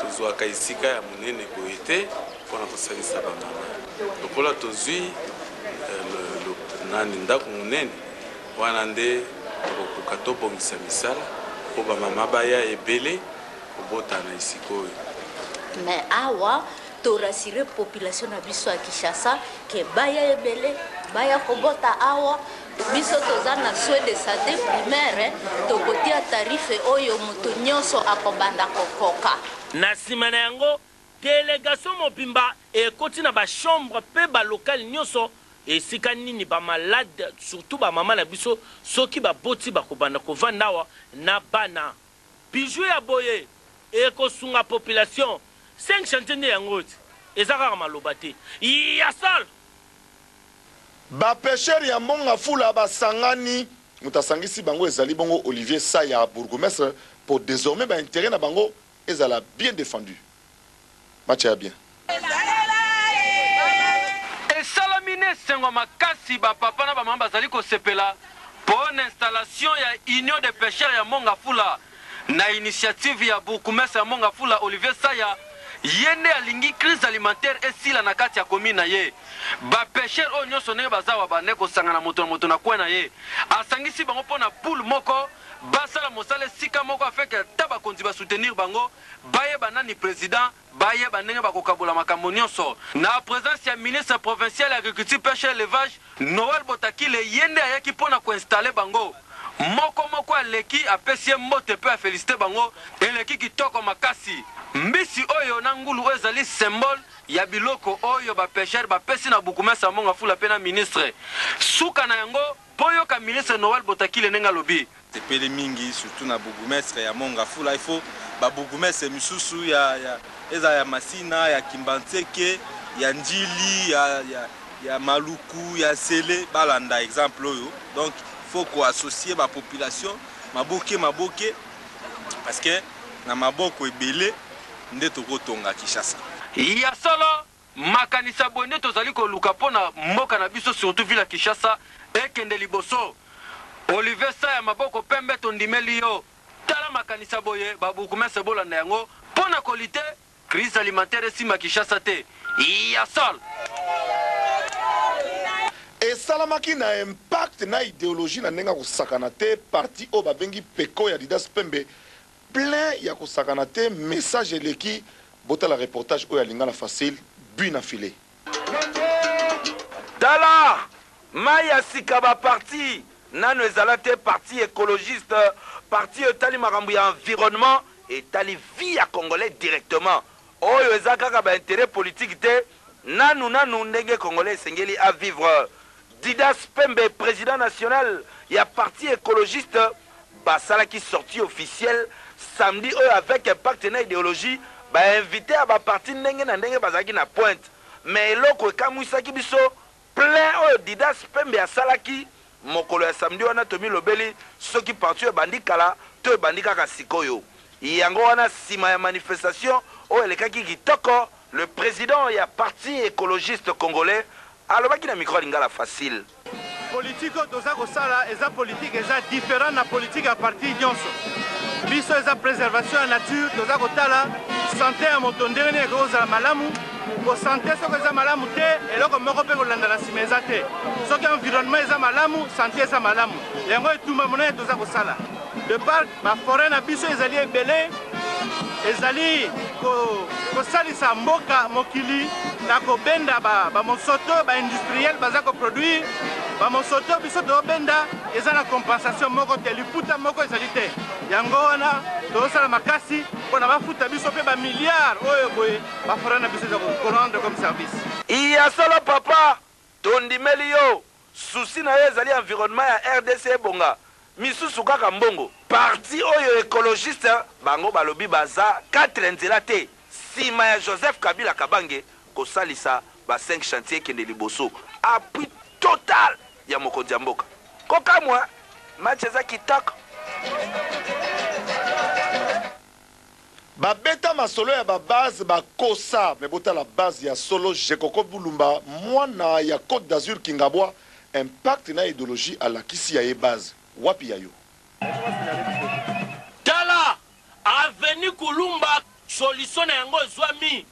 Tozwaka esika ya monene boye te mpo na kosalisa bamama. Lokola tozwi nani ndako monene, wana nde tokokoka tobongisa misala mpo bamama baya ebele kobota na esika oyo. Mais awa to rassurer population na biso ya Kinshasa que baya ebele, baya kobota awa. Biso toza na soin de sante primaire tokotia tarife oyo moto nyoso akobanda kokoka. Na nsima na yango, delegasyon mobimba ekoti na ba chambres mpe ba locales nyoso esika nini ba malades surtout ba mama na biso soki baboti bakobanda kovanda awa na bana. Bijoux ya boye ekosunga population. Cinq chantiers nde yango ti eza kaka maloba te. Ya solo! Ba pecheurs ya Mbongafula basangani, moto asangisi bango ezali bongo Olivier Saya, bourgoumestre, mpo desormais ba interets na bango ezala bien defendus. Match eya bien. Esalami na esengo makasi, ba papa na ba mama bazali kosepela mpo na installation ya Union des pecheurs ya Mbongafula. Na initiative ya bourgoumestre ya Mongafula Olivier Saya, ye nde alingi crise alimentaire esila na kati ya commune na ye. Ba pecheurs oyo nionso ndenge baza awa ba nde kosangana moto na moto na coin na ye. Asangisi bango mpo na pool moko basala mosala esika moko afin que ata bakonzi ba soutenir bango bayeba nani president. bayeba ndenge bakokabola makambo nionso na presence ya ministre provincial ya agriculture peche et elevage Noël Botakile ye nde ayaki mpo na ko installer bango moko moko aleki apesi ye mbote mpe a feliciter bango eleki kitoko makasi mbisi oyo na ngulu oyo ezali symbole ya biloko oyo ba pecheurs bapesi na Bourgoumestre Ambongo Afula mpe na ministre suka na yango Boyoka ministre Noël Botakile ndenge alobi. Nasepeli mingi surtout na bourgoumestre ya mont ngafula il faut ba bourgoumestre misusu ya ezala ya masina ya kimbanseke ya ndjili ya maluku ya nsele balanda exemple oyo donc il faut ko associer ba population maboke maboke parce que na maboko ebele nde toko tonga kinshasa. Ya solo Makanisi ya boye nde tozali koluka mpo na mboka na biso surtout ville ya Kinshasa ekende liboso. Olivier Saya maboko pembe tondimeli yo. Tala makanisi ya boye ba bourgoumestre bolanda yango mpo na kolite crise alimentaire esimba Kinshasa te. Ya solo. Esalamaki na impact na ideologie na ndenge ya kosakana te parti oyo babengi pecco ya Didas Pembe Plein ya kosakana te message eleki botala reportage oyo ya lingala facile but na filet. Tala! Mayi ya sika ba parti nanu ezala te parti ecologiste parti oyo etali makambo ya environnement etali vie ya congolais directement oyo eza kaka ba interet politique te nanu nanu ndenge congolais esengeli a vivre Didas Pembe, president national ya parti ecologiste basalaki sortie officielle samedi oyo avec impact na ideologie, ba invites ya ba partis ndenge na ndenge bazalaki na pointe mais eloko ekamuisaki biso plein oyo Didas Pembe asalaki mokolo ya samedi wana tomilobeli soki parti oyo ebandi kala to ebandi kaka sikoyo yango wana sima ya manifestation oyo elekaki kitoko le president ya parti ecologiste congolais Alobaki na micro ya lingala facile. Politique oyo toza kosala eza politique eza different na politique ya parti nionso. Biso eza preservation ya nature, toza kotala sante ya moto ndenge nini ekoki kozala malamu. Po sante soki eza malamu te, eloko moko pe kolanda na sima eza te. Soki environnement eza malamu, sante eza malamu. Yango etumba monene toza kosala. De part. Ba foret na biso ezali ebele ezali ko kosalisa mboka mokili na kobenda ba ba mosoto ba industriel baza ko produire ba mosoto biso tobenda eza na compensation moko te liputa moko ezali te yango wana tozosala makasi mpona bafuta biso mpe ba milliard oyo boye ba foret na biso eza ko rendre comme service. Iya solo papa. Tondimeli yo, souci nayo ezali environnement ya rdc ebonga, misusu kaka mbongo. Parti oyo ecologiste bango balobi baza quatre nzela te sima ya Joseph Kabila Kabange kosalisa ba cinq chantiers ekende liboso appui total ya mokonzi ya mboka. Kokamwa hein match eza kitoko. Ba beta masolo ya ba base ba kosa mais botala base ya solo Gecoco Bulumba mwana ya cote d'azur kingabwa impact na edologie alakisi ya ye base wapi ya yo? Tala avenue kulumba solution na yango ezuami.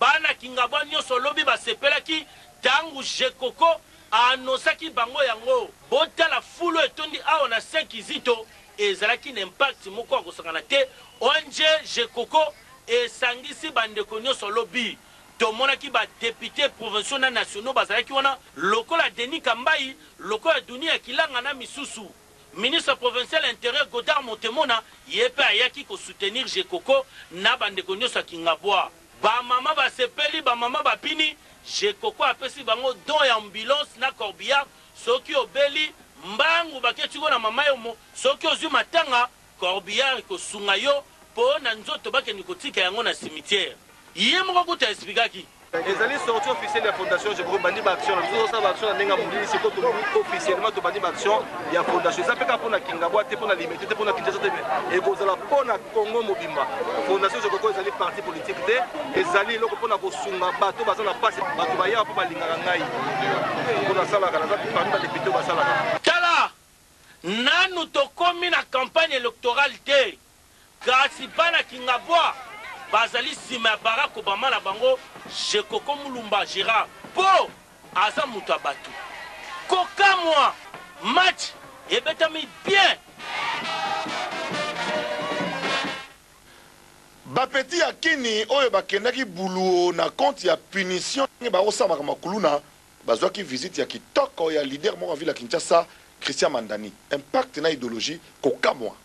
Bana Kingabwa nionso lobi basepelaki tangu Gecoco a annoncaki bango yango. Botala fulu etondi awa na Saint Kizito, ezalaki na impact moko ya kosakana te. Ong Gecoco esangisi ba ndeko nionso lobi. Tomonaki ba deputes provinciaux na nationaux bazalaki wana lokola Denis Kambayi, lokola Dunia Kilanga na misusu. Ministre provincial ya Interieur Godard Motemona ye mpe ayaki ko soutenir Gecoco na ba ndeko nionso ya Kingabwa. Ba mama basepeli, ba mama babini, Gecoco apesi bango don ya ambulance na corbillard, soki obeli, mbangu baketiko na mama yo mo, soki ozui matanga, corbillard ekosunga yo po na nzoto bakende kotika yango na cimetière ye moko kutu a explikaki. Ezali sortie officielle ya Fondation Jacobin ebandi ba actions na biso tozosala ba actions na ndenge ya molili sikoyo tolobi officiellement tobandi ba actions ya fondation eza pe kaka pona kingabwa te pona limete te pona Kinshasa te mais ekozala pona Congo mobimba Fondation Jacobin ezali parti politique te ezali eloko pona kosunga bato baza na pasi bato bayaka po balingaka ngai po nasalaka naza parmi ba depute oyo basalaka Nanu tokomi na campagne electorale te kasi bana kingabwa bazali sima ya Barack Obama na bango Gecoco Mulumba Gerard po aza mutu ya batu. Kokamwa! Match ebetami bien. Ba petits ya kini oyo bakendaki buluwo na compte ya punition ndenge baosamaka makuluna. Bazwaki visite ya kitoko ya leader moko ya ville ya Kinshasa, Christian Mandani. Impact na idologie, kokamwa.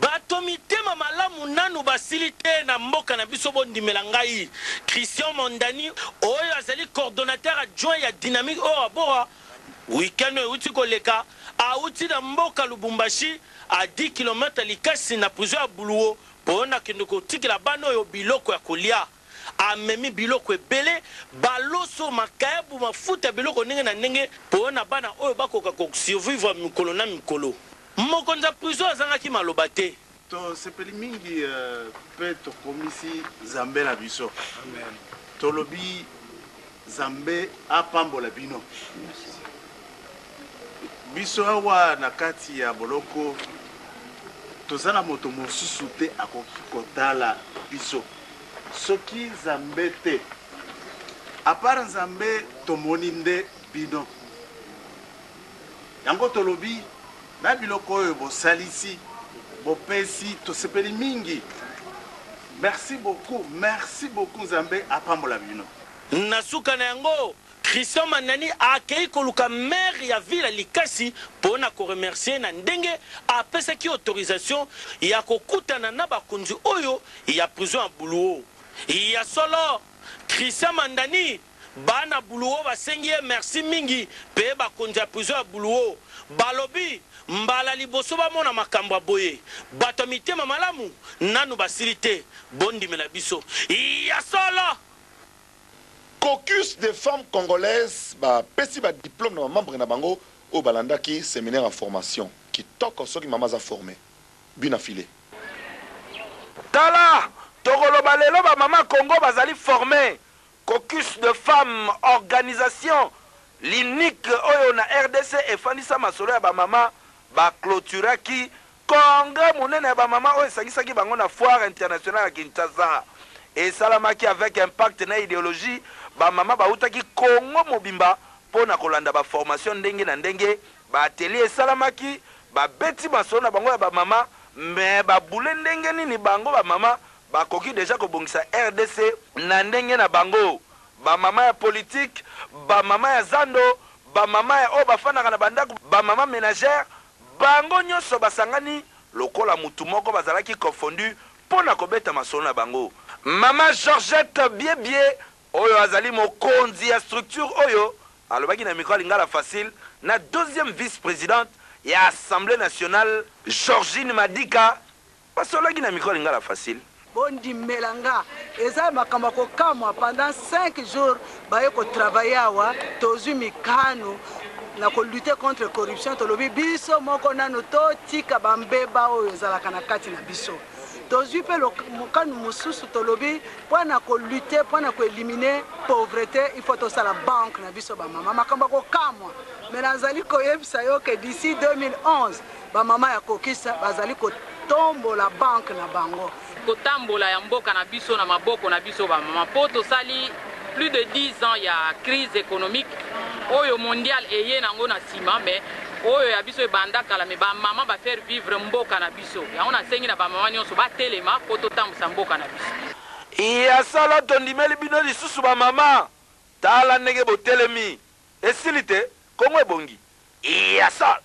Bato mitema malamu nanu basili te na mboka na biso bondimela ngai Christian Mondani oyo azali coordonnateur adjoint ya Dynamic Ora Bora week-end oyo ewuti koleka awuti na mboka Lubumbashi à 10 kilomètre likasi na prison ya Buluwo pona kende kotikela bana oyo biloko ya kolia. Amemi biloko ebele, baloso, makayabu, mafuta, biloko ndenge na ndenge pona bana oyo bakoka ko survivre mikolo na mikolo. Mokonzi ya prison azangaki maloba te. To sepeli mingi pe to komisi Nzambe na biso. Amen. Tolobi. Nzambe apambola bino. Biso awa na kati ya boloko toza na moto mosusu te akoki kotala biso soki Nzambe te. Apart Nzambe tomoni nde bino. Yango tolobi, na biloko oyo bosalisi, bopesi, tosepeli mingi. Merci beaucoup, merci beaucoup, Nzambe apambola bino. Na suka na yango, Christian Mandani akeyi koluka Maire ya ville ya Likasi po na ko remercier ye na ndenge apesaki ye autorisation ya kokutana na bakonzi oyo ya prison ya Buluwo. Ya solo, Christian Mandani. Bana Buluwo basengi ye merci mingi mpe bakonzi ya prison ya Buluwo balobi mbala liboso bamona makambo ya boye. Bato ya mitema malamu nanu basili te, bondimela biso. Ya solo! Caucus des femmes congolaises ba pesi ba diplomes na ba membres na bango oyo ba landaki seminaire ya formation. Kitoko soki mama aza former. But na filet. Tala! Toko loba lelo ba mama Congo bazali former. Caucus de femmes, organisation l'unique oyo na rdc efandisa masolo ya ba mama, ba cloturaki congrès monene ya ba mama oyo esangisaki bango na Foire internationale ya Kinshasa. Esalamaki avec impact na ideologie, ba mama bawutaki Congo mobimba mpo na kolanda ba formations ndenge na ndenge, ba ateliers esalamaki, babeti masolo na bango ya ba mama mais ba boule ndenge nini bango ba mama Bakoki dejà kobongisa rdc na ndenge na bango. Ba maman ya politique, ba maman ya zando, ba maman ya oyo bafandaka na ba ndaku, ba maman menagère, bango nionso basangani lokola mutu moko bazalaki confondu mpo na kobeta masolo na bango. Maman Georgette Biebie oyo azali mokonzi ya structure oyo, alobaki na micro ya Lingala Facile na deuxième vice-presidente ya Assemblee nationale, Georgine Madika, Basololaki na micro ya lingala facile. Bo ndimela nga eza makambo ya ko kamwa pendant cinq jours baye ko travailler awa tozui mikano na ko lutter contre corruption tolobi biso moko nanu to tika ba mbeba oyo ezalaka na kati na biso tozui pe mokano mosusu tolobi po na ko lutter po na ko eliminer pauvrete il faut tosala banque na biso ba mama makambo ya ko kamwa mais nazali ko yebisa yo ke d'ici 2011 Ba mama ya kokisa bazali kotombola banque na bango. Kotambola ya mboka na biso na maboko na biso ba mama po tosali plus de 10 ans ya crise economique oyo mondial eye na yango na sima mais oyo ya biso ebanda kala mais ba mama ba faire vivre mboka na biso yango na sengi na ba mama nionso ba telema po totambusa mboka na biso. Ya solo tondimeli bino lisusu ba mama tala ndenge botelemi. Esili te, Congo ebongi. Iya solo.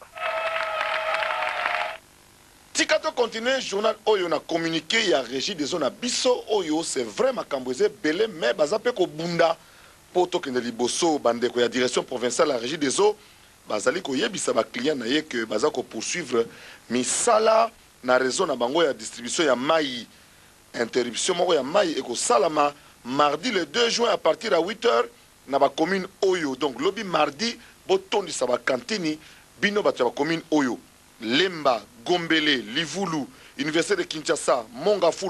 Tika to continuer journal oyo na communique ya Regideso na biso oyo c'est vrai makambu eza ebele mais baza pe kobunda po tokende liboso ba ndeko ya direction provinciale ya Regideso bazali koyebisa ba clients na ye que baza ko poursuivre misala na reseau na bango ya distribution ya mayi interruption moko ya mayi ekosalama mardi le deux juin à partir ya huit heures na ba commune oyo donc lobi mardi botondisa ba cantini bino batu ya ba commune oyo, Lemba, Gombele, Livulu, Universite de Kinshasa, Mont Ngafula.